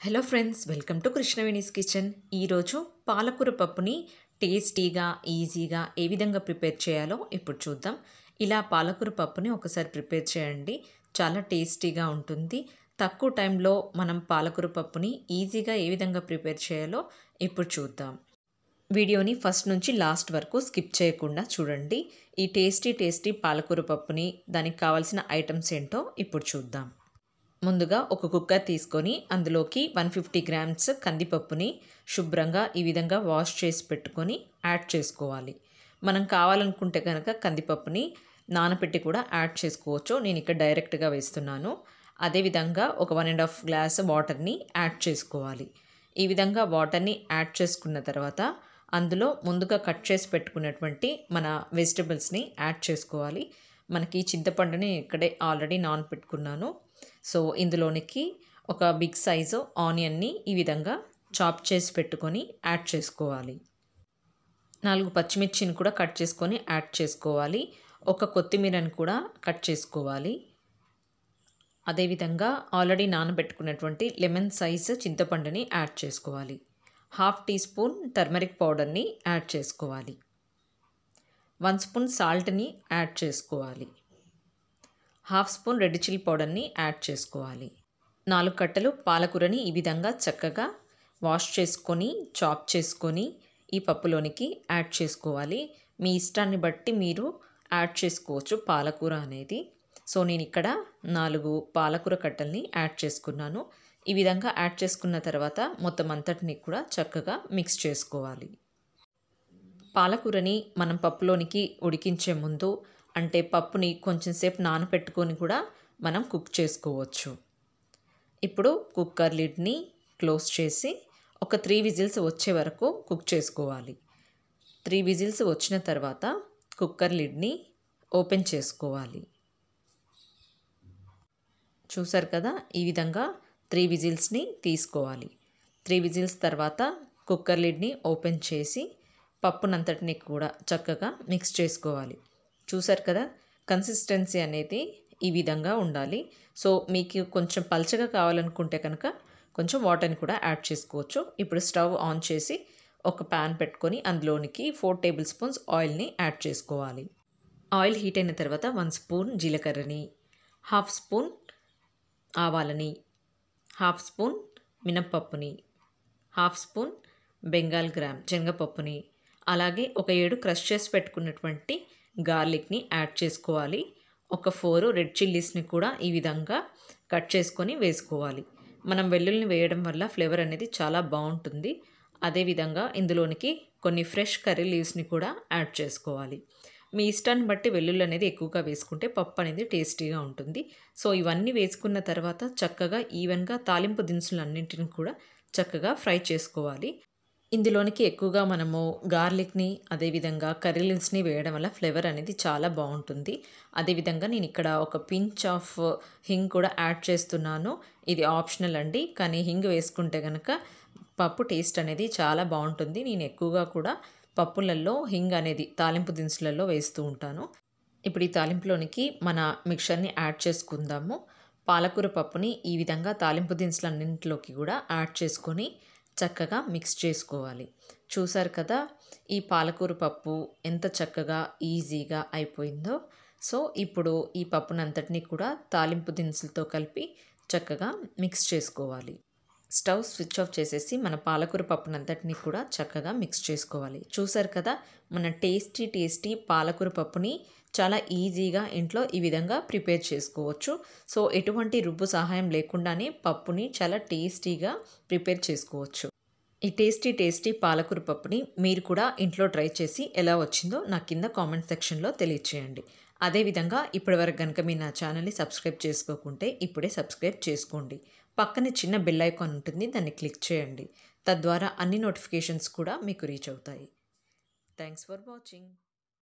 Hello friends welcome to Krishnaveni's kitchen. ఈరోజు పాలకూర పప్పుని టేస్టీగా ఈజీగా ఏ విధంగా ప్రిపేర్ చేయాలో ఇప్పుడు చూద్దాం. ఇలా పాలకూర పప్పుని ఒకసారి ప్రిపేర్ చేయండి. చాలా టేస్టీగా ఉంటుంది. తక్కువ టైంలో మనం పాలకూర పప్పుని ఈజీగా ఏ విధంగా ప్రిపేర్ చేయాలో ఇప్పుడు చూద్దాం. వీడియోని ఫస్ట్ నుంచి లాస్ట్ వరకు స్కిప్ చేయకుండా చూడండి. ఈ టేస్టీ టేస్టీ పాలకూర పప్పుని దానికి కావాల్సిన ఐటమ్స్ ఏంటో ఇప్పుడు చూద్దాం. ముందుగా ఒక కుక్కర్ తీసుకొని అందులోకి వన్ ఫిఫ్టీ గ్రామ్స్ కందిపప్పుని శుభ్రంగా ఈ విధంగా వాష్ చేసి పెట్టుకొని యాడ్ చేసుకోవాలి. మనం కావాలనుకుంటే కనుక కందిపప్పుని నానబెట్టి కూడా యాడ్ చేసుకోవచ్చు. నేను ఇక్కడ డైరెక్ట్గా వేస్తున్నాను. అదేవిధంగా ఒక వన్ అండ్ హాఫ్ గ్లాస్ వాటర్ని యాడ్ చేసుకోవాలి. ఈ విధంగా వాటర్ని యాడ్ చేసుకున్న తర్వాత అందులో ముందుగా కట్ చేసి పెట్టుకున్నటువంటి మన వెజిటబుల్స్ని యాడ్ చేసుకోవాలి. మనకి చింతపండుని ఇక్కడే ఆల్రెడీ నానపెట్టుకున్నాను. సో ఇందులోనికి ఒక బిగ్ సైజు ఆనియన్ని ఈ విధంగా చాప్ చేసి పెట్టుకొని యాడ్ చేసుకోవాలి. నాలుగు పచ్చిమిర్చిని కూడా కట్ చేసుకొని యాడ్ చేసుకోవాలి. ఒక కొత్తిమీరని కూడా కట్ చేసుకోవాలి. అదేవిధంగా ఆల్రెడీ నానబెట్టుకున్నటువంటి లెమన్ సైజ్ చింతపండుని యాడ్ చేసుకోవాలి. హాఫ్ టీ స్పూన్ టర్మరిక్ పౌడర్ని యాడ్ చేసుకోవాలి. వన్ స్పూన్ సాల్ట్ని యాడ్ చేసుకోవాలి. హాఫ్ స్పూన్ రెడ్ చిల్లీ పౌడర్ని యాడ్ చేసుకోవాలి. నాలుగు కట్టలు పాలకూరని ఈ విధంగా చక్కగా వాష్ చేసుకొని చాప్ చేసుకొని ఈ పప్పులోనికి యాడ్ చేసుకోవాలి. మీ ఇష్టాన్ని బట్టి మీరు యాడ్ చేసుకోవచ్చు పాలకూర అనేది. సో నేను ఇక్కడ నాలుగు పాలకూర కట్టల్ని యాడ్ చేసుకున్నాను. ఈ విధంగా యాడ్ చేసుకున్న తర్వాత మొత్తం అంతటిని కూడా చక్కగా మిక్స్ చేసుకోవాలి. పాలకూరని మనం పప్పులోనికి ఉడికించే ముందు అంటే పప్పుని కొంచెం సేపు నానపెట్టుకొని కూడా మనం కుక్ చేసుకోవచ్చు. ఇప్పుడు కుక్కర్ లిడ్ని క్లోజ్ చేసి ఒక త్రీ విజిల్స్ వచ్చే వరకు కుక్ చేసుకోవాలి. త్రీ విజిల్స్ వచ్చిన తర్వాత కుక్కర్ లిడ్ని ఓపెన్ చేసుకోవాలి. చూసారు కదా? ఈ విధంగా త్రీ విజిల్స్ని తీసుకోవాలి. త్రీ విజిల్స్ తర్వాత కుక్కర్ లిడ్ని ఓపెన్ చేసి పప్పునంతటిని కూడా చక్కగా మిక్స్ చేసుకోవాలి. చూసారు కదా? కన్సిస్టెన్సీ అనేది ఈ విధంగా ఉండాలి. సో మీకు కొంచెం పల్చగా కావాలనుకుంటే కనుక కొంచెం వాటర్ని కూడా యాడ్ చేసుకోవచ్చు. ఇప్పుడు స్టవ్ ఆన్ చేసి ఒక ప్యాన్ పెట్టుకొని అందులోనికి ఫోర్ టేబుల్ స్పూన్స్ ఆయిల్ని యాడ్ చేసుకోవాలి. ఆయిల్ హీట్ అయిన తర్వాత వన్ స్పూన్ జీలకర్రని హాఫ్ స్పూన్ ఆవాలని హాఫ్ స్పూన్ మినప్పప్పుని హాఫ్ స్పూన్ బెంగాల్ గ్రామ్ శనగపప్పుని అలాగే ఒక ఏడు క్రష్ చేసి పెట్టుకున్నటువంటి గార్లిక్ని యాడ్ చేసుకోవాలి. ఒక ఫోర్ రెడ్ చిల్లీస్ని కూడా ఈ విధంగా కట్ చేసుకొని వేసుకోవాలి. మనం వెల్లుల్ని వేయడం వల్ల ఫ్లేవర్ అనేది చాలా బాగుంటుంది. అదేవిధంగా ఇందులోనికి కొన్ని ఫ్రెష్ కర్రీ లీవ్స్ని కూడా యాడ్ చేసుకోవాలి. మీ ఇష్టాన్ని బట్టి వెల్లుల్లి అనేది ఎక్కువగా వేసుకుంటే పప్పు అనేది టేస్టీగా ఉంటుంది. సో ఇవన్నీ వేసుకున్న తర్వాత చక్కగా ఈవెన్గా తాలింపు దినుసులు అన్నింటిని కూడా చక్కగా ఫ్రై చేసుకోవాలి. ఇందులోనికి ఎక్కువగా మనము గార్లిక్ని అదేవిధంగా కర్రీ లీవ్స్ని వేయడం వల్ల ఫ్లేవర్ అనేది చాలా బాగుంటుంది. అదేవిధంగా నేను ఇక్కడ ఒక పించ్ ఆఫ్ హింగ్ కూడా యాడ్ చేస్తున్నాను. ఇది ఆప్షనల్ అండి. కానీ హింగ్ వేసుకుంటే కనుక పప్పు టేస్ట్ అనేది చాలా బాగుంటుంది. నేను ఎక్కువగా కూడా పప్పులలో హింగ్ అనేది తాలింపు దినుసులలో వేస్తూ ఉంటాను. ఇప్పుడు ఈ తాలింపులోనికి మన మిక్చర్ని యాడ్ చేసుకుందాము. పాలకూర పప్పుని ఈ విధంగా తాలింపు దినుసులన్నింటిలోకి కూడా యాడ్ చేసుకొని చక్కగా మిక్స్ చేసుకోవాలి. చూసారు కదా ఈ పాలకూర పప్పు ఎంత చక్కగా ఈజీగా అయిపోయిందో. సో ఇప్పుడు ఈ పప్పునంతటిని కూడా తాలింపు దినుసులతో కలిపి చక్కగా మిక్స్ చేసుకోవాలి. స్టవ్ స్విచ్ ఆఫ్ చేసేసి మన పాలకూర పప్పునంతటిని కూడా చక్కగా మిక్స్ చేసుకోవాలి. చూసారు కదా మన టేస్టీ టేస్టీ పాలకూర పప్పుని చాలా ఈజీగా ఇంట్లో ఈ విధంగా ప్రిపేర్ చేసుకోవచ్చు. సో ఎటువంటి రుబ్బు సహాయం లేకుండానే పప్పుని చాలా టేస్టీగా ప్రిపేర్ చేసుకోవచ్చు. ఈ టేస్టీ టేస్టీ పాలకూర పప్పుని మీరు కూడా ఇంట్లో ట్రై చేసి ఎలా వచ్చిందో నా కింద కామెంట్ సెక్షన్లో తెలియచేయండి. అదేవిధంగా ఇప్పటివరకు కనుక మీరు నా ఛానల్ని సబ్స్క్రైబ్ చేసుకోకుంటే ఇప్పుడే సబ్స్క్రైబ్ చేసుకోండి. పక్కనే చిన్న బెల్ ఐకాన్ ఉంటుంది. దాన్ని క్లిక్ చేయండి. తద్వారా అన్ని నోటిఫికేషన్స్ కూడా మీకు రీచ్ అవుతాయి. Thanks for watching